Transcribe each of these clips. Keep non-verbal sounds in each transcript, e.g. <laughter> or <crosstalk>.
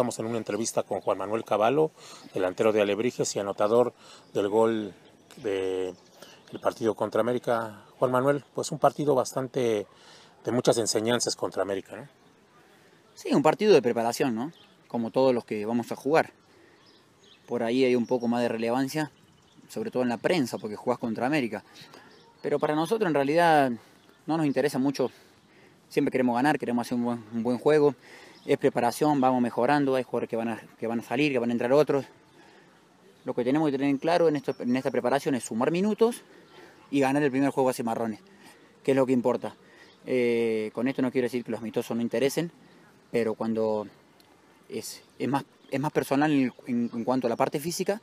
estamos en una entrevista con Juan Manuel Caballo, delantero de Alebrijes y anotador del gol del partido contra América. Juan Manuel, pues un partido bastante de muchas enseñanzas contra América, ¿no? Sí, un partido de preparación, ¿no? Como todos los que vamos a jugar. Por ahí hay un poco más de relevancia, sobre todo en la prensa, porque jugás contra América. Pero para nosotros en realidad no nos interesa mucho. Siempre queremos ganar, queremos hacer un buen, juego. Es preparación, vamos mejorando, hay jugadores que van, a, que van a salir, que van a entrar otros. Lo que tenemos que tener en claro en, esta preparación es sumar minutos y ganar el primer juego a Cimarrones, que es lo que importa. Eh, con esto no quiero decir que los amistosos no interesen, pero cuando es, es, más, es más personal en, cuanto a la parte física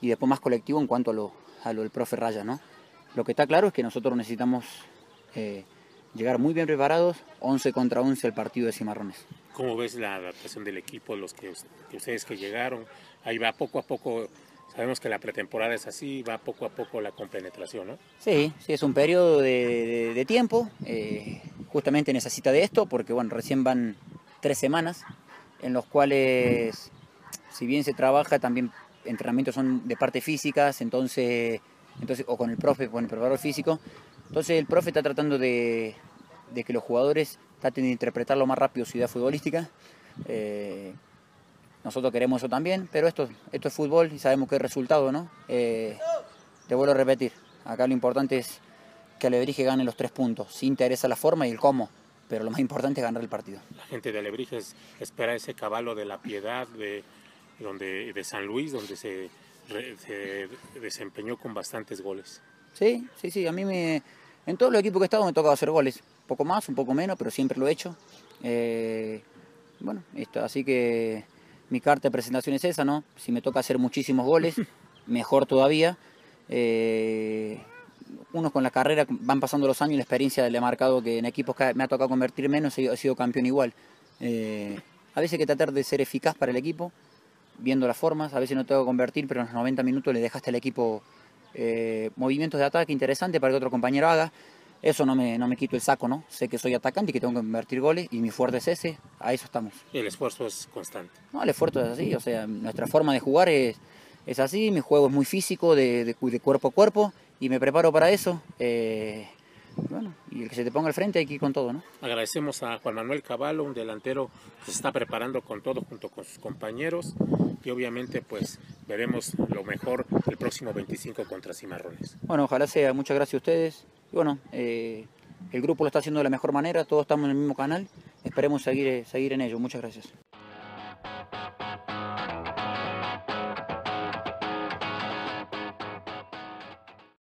y después más colectivo en cuanto a lo, a lo del profe Raya, ¿no? Lo que está claro es que nosotros necesitamos eh, llegar muy bien preparados, 11 contra 11 al partido de Cimarrones. ¿Cómo ves la adaptación del equipo, los que, ustedes que llegaron? Ahí va poco a poco, sabemos que la pretemporada es así, va poco a poco la compenetración, ¿no? Sí, sí, es un periodo de, tiempo, eh, justamente necesita de esto, porque bueno, recién van tres semanas, en los cuales, si bien se trabaja, también entrenamientos son de parte físicas, entonces entonces, o con el profe, con el preparador físico. Entonces el profe está tratando de, que los jugadores traten de interpretar lo más rápido su idea futbolística. Eh, nosotros queremos eso también, pero esto, esto es fútbol y sabemos que es resultado, ¿no? Eh, te vuelvo a repetir, acá lo importante es que Alebrije gane los tres puntos. Sí interesa la forma y el cómo, pero lo más importante es ganar el partido. La gente de Alebrije espera ese caballo de la piedad de, donde, de San Luis, donde se se desempeñó con bastantes goles. Sí, sí, sí, a mí me, en todos los equipos que he estado me toca hacer goles, poco más, un poco menos, pero siempre lo he hecho. Eh, bueno, esto, así que mi carta de presentación es esa, ¿no? Si me toca hacer muchísimos goles, <laughs> mejor todavía. Eh, unos con la carrera van pasando los años y la experiencia le ha marcado que en equipos que me ha tocado convertir menos he, sido campeón igual. Eh, a veces hay que tratar de ser eficaz para el equipo, viendo las formas, a veces no tengo que convertir, pero en los 90 minutos le dejaste al equipo eh, movimientos de ataque interesantes para que otro compañero haga. Eso no me, no me quito el saco, ¿no? Sé que soy atacante y que tengo que convertir goles y mi fuerte es ese, a eso estamos. Y el esfuerzo es constante. No, el esfuerzo es así, o sea, nuestra forma de jugar es, es así, mi juego es muy físico, de, de, cuerpo a cuerpo y me preparo para eso. Eh, bueno, y el que se te ponga al frente hay que ir con todo, ¿no? Agradecemos a Juan Manuel Caballo, un delantero que se está preparando con todo junto con sus compañeros y obviamente pues veremos lo mejor el próximo 25 contra Cimarrones. Bueno, ojalá sea, muchas gracias a ustedes. Y bueno, eh, el grupo lo está haciendo de la mejor manera, todos estamos en el mismo canal, esperemos seguir, seguir en ello. Muchas gracias.